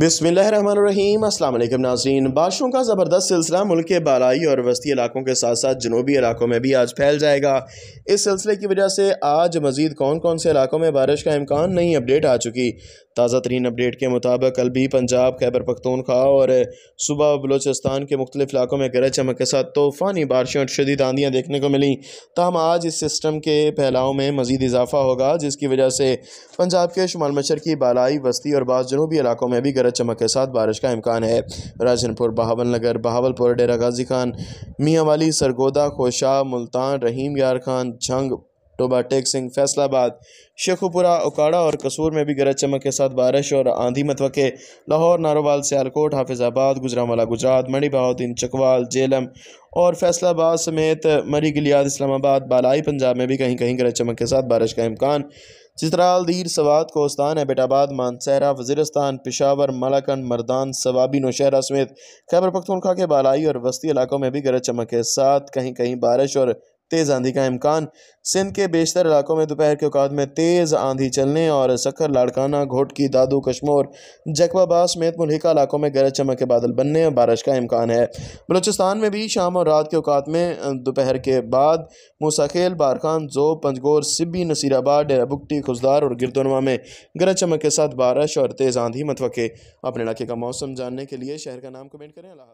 बिसमीम अल्लाम नाजरीन। बारिशों का ज़बरदस्त सिलसिला मुल्क के बालाई और वस्ती इलाकों के साथ साथ जनूबी इलाकों में भी आज फैल जाएगा। इस सिलसिले की वजह से आज मज़ीद कौन कौन से इलाकों में बारिश का इम्कान नई अपडेट आ चुकी। ताज़ा तरीन अपडेट के मुताबिक कल भी पंजाब, खैबर पख्तूनखा और सुबह बलोचिस्तान के मुख्तलिफ़ इलाकों में गरज चमक के साथ तूफ़ानी बारिशें और शदीद आंधियाँ देखने को मिली। तहम आज इस सिस्टम के फैलाव में मज़ीद इजाफा होगा, जिसकी वजह से पंजाब के शुमाल मशर की बालाई, वस्ती और बाद जनूबी इलाकों में भी गरज चमक के साथ बारिश का इम्कान है। राजनपुर, बहावल नगर, बहावलपुर, डेरा गाजी खान मियाँ वाली सरगोदा, खोशा, मुल्तान, रहीम यार खान, झंग, टोबा, टेक सिंह, फैसलाबाद, शेखुपुरा, उकाड़ा और कसूर में भी गरज चमक के साथ बारिश और आंधी मतवक़े। लाहौर, नारोवाल, सियालकोट, हाफिज़ाबाद, गुजरावाला, गुजरात मणि बहाउद्दीन चकवाल, जेलम और फैसलाबाद समेत मरी गिलियाद, इस्लामाबाद, बालाई, पंजाब में भी कहीं कहीं गरज चमक के साथ बारिश का इम्कान चित्राल दीर सवाद कोस्तान एबटाबाद मानसहरा वजीरस्तान पिशावर मलाकंड मरदान, सवाबी, नौशहरा समेत खैबर पख्तूनखा के बालाई और वस्ती इलाकों में भी गरज चमक के साथ कहीं कहीं बारिश और तेज़ आंधी का इम्कान। सिंध के बेशतर इलाकों में दोपहर के औकात में तेज़ आंधी चलने और सखर, लाड़काना घोटकी दादू, कश्मोर जकबाबाद समेत मुल्का इलाकों में गरज चमक के बादल बनने और बारिश का इम्कान है। बलूचिस्तान में भी शाम और रात के औकात में दोपहर के बाद मूसाखेल, बारखान जो पंजगोर सिब्बी, नसीराबाद डेरा खुजदार और गिरदोनमा में गरज चमक के साथ बारिश और तेज़ आंधी, मतवक़े अपने इलाके का मौसम जानने के लिए शहर का नाम कमेंट करें। अल्लाह